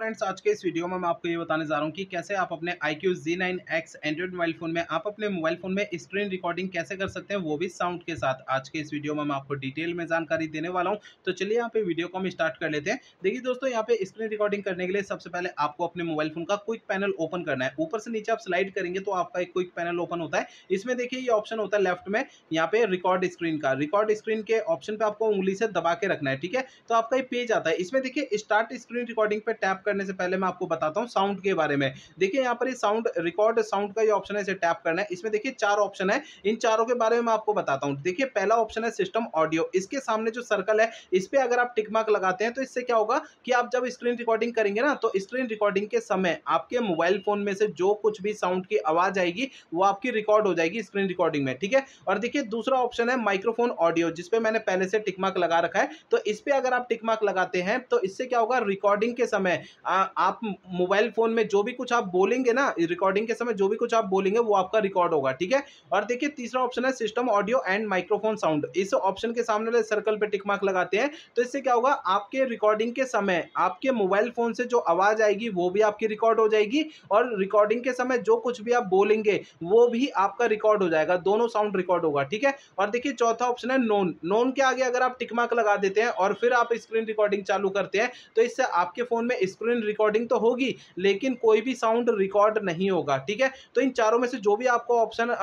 Friends आज के इस वीडियो में मैं आपको ये बताने जा रहा हूँ कि कैसे आप अपने iQOO Z9X Android mobile phone में, आप अपने मोबाइल फ़ोन में स्क्रीन रिकॉर्डिंग कैसे कर सकते हैं, वो भी साउंड के साथ। आज के इस वीडियो में मैं आपको डिटेल में जानकारी देने वाला हूँ। तो चलिए यहाँ पे वीडियो को हम स्टार्ट कर लेते हैं। देखिए दोस्तों, यहाँ पे स्क्रीन रिकॉर्डिंग करने के लिए सबसे पहले आपको अपने मोबाइल फ़ोन का क्विक पैनल ओपन करना है। ऊपर से नीचे आप स्लाइड करेंगे तो आपका एक क्विक पैनल ओपन होता है। इसमें देखिए ये ऑप्शन होता है लेफ़्ट में, यहाँ पे रिकॉर्ड स्क्रीन का। रिकॉर्ड स्क्रीन के ऑप्शन पे आपको उंगली से दबा के रखना है, ठीक है? तो आपका ये पेज आता है। इसमें देखिए स्टार्ट स्क्रीन रिकॉर्डिंग पे टैप करने से पहले मैं आपको बताता हूँ साउंड के बारे में। देखिए यहाँ पर साउंड रिकॉर्ड साउंड का ये ऑप्शन है, इसे टैप करना है। इसमें देखिए चार ऑप्शन है। इन चारों के बारे में मैं आपको बताता हूँ। देखिए पहला ऑप्शन है सिस्टम ऑडियो इसके सामने जो सर्कल है, इस पर अगर आप टिक मार्क लगाते हैं तो इससे क्या होगा कि आप जब स्क्रीन रिकॉर्डिंग करेंगे ना तो स्क्रीन रिकॉर्डिंग के समय आपके मोबाइल फ़ोन में से जो कुछ भी साउंड की आवाज़ आएगी, वो आपकी रिकॉर्ड हो जाएगी स्क्रीन रिकॉर्डिंग में, ठीक है? और देखिए दूसरा ऑप्शन है माइक्रोफोन ऑडियो जिसपे मैंने पहले से टिक मार्क लगा रखा है। तो इस पे अगर आप टिक मार्क लगाते हैं तो इससे क्या होगा? रिकॉर्डिंग के समय आ, आप मोबाइल फ़ोन में जो भी कुछ आप बोलेंगे ना रिकॉर्डिंग के समय जो भी कुछ आप बोलेंगे वो आपका रिकॉर्ड होगा ठीक है? और देखिए तीसरा ऑप्शन है system audio and microphone sound इस ऑप्शन के सामने वाले सर्कल पे टिक मार्क लगाते हैं तो इससे क्या होगा? आपके रिकॉर्डिंग के समय आपके मोबाइल फ़ोन से जो आवाज़ आएगी वो भी आपकी रिकॉर्ड हो जाएगी और रिकॉर्डिंग के समय जो कुछ भी आप बोलेंगे वो भी आपका रिकॉर्ड हो जाएगा दोनों साउंड रिकॉर्ड होगा ठीक है? और देखिए चौथा ऑप्शन है नोन नोन के आगे अगर आप टिक मार्क लगा देते हैं और फिर आप स्क्रीन रिकॉर्डिंग चालू करते हैं तो इससे आपके फ़ोन में स्क्रीन रिकॉर्डिंग तो होगी, लेकिन कोई भी साउंड रिकॉर्ड नहीं होगा, ठीक है? तो इन चारों में से जो भी आपको ऑप्शन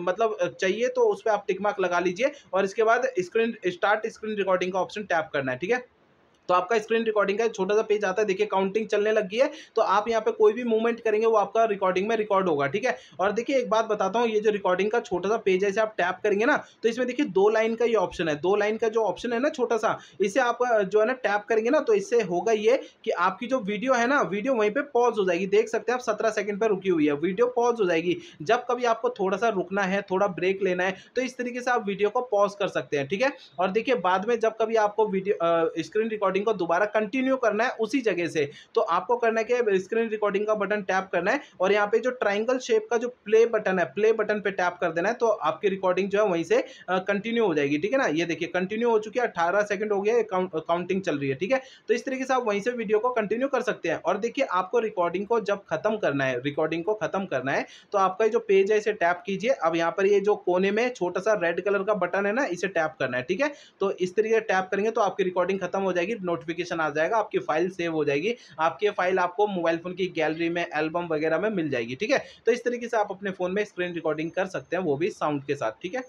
मतलब चाहिए तो उस पर आप टिकमार्क लगा लीजिए और इसके बाद स्क्रीन स्टार्ट स्क्रीन रिकॉर्डिंग का ऑप्शन टैप करना है, ठीक है? तो आपका स्क्रीन रिकॉर्डिंग का छोटा सा पेज आता है, देखिए काउंटिंग चलने लगी है तो आप यहाँ पे कोई भी मूवमेंट करेंगे, वो आपका रिकॉर्डिंग में रिकॉर्ड होगा, ठीक है? और देखिए, एक बात बताता हूँ, ये जो रिकॉर्डिंग का छोटा सा पेज है, इसे आप टैप करेंगे ना तो इसमें देखिए, दो लाइन का ये ऑप्शन है, दो लाइन का जो ऑप्शन है ना छोटा सा, इसे आप जो है ना टैप करेंगे ना तो इससे होगा ये कि आपकी जो वीडियो है ना वीडियो वहीं पर पॉज हो जाएगी, देख सकते हैं आप, सत्रह सेकंड पर रुकी हुई है वीडियो पॉज हो जाएगी, जब कभी आपको थोड़ा सा रुकना है, थोड़ा ब्रेक लेना है तो इस तरीके से आप वीडियो को पॉज कर सकते हैं, ठीक है? और देखिए, बाद में जब कभी आपको वीडियो स्क्रीन रिकॉर्डिंग को दोबारा कंटिन्यू कंटिन्यू करना है उसी जगह से। तो आपको करना है कि स्क्रीन रिकॉर्डिंग का बटन टैप करना है और यहाँ पे जो ट्राइंगल शेप का जो प्ले बटन है प्ले बटन पे टैप कर देना है तो आपकी रिकॉर्डिंग जो है वहीं से कंटिन्यू हो जाएगी, ठीक है ना? ये देखिए कंटिन्यू हो चुकी है, अठारह सेकंड हो गया काउंटिंग चल रही है, ठीक है? तो इस तरीके से आप वहीं से वीडियो को कंटिन्यू कर सकते हैं। और देखिए, आपको रिकॉर्डिंग को जब खत्म करना है रिकॉर्डिंग को खत्म करना है तो आपका जो पेज है, इसे टैप कीजिए। अब यहाँ पर ये जो कोने में छोटा सा रेड कलर का बटन है ना, इसे टैप करना है, ठीक है? तो इस तरीके से टैप करेंगे तो आपकी रिकॉर्डिंग खत्म हो जाएगी नोटिफिकेशन आ जाएगा, आपकी फ़ाइल सेव हो जाएगी। आपकी फ़ाइल आपको मोबाइल फ़ोन की गैलरी में एल्बम वगैरह में मिल जाएगी, ठीक है? तो इस तरीके से आप अपने फ़ोन में स्क्रीन रिकॉर्डिंग कर सकते हैं, वो भी साउंड के साथ, ठीक है?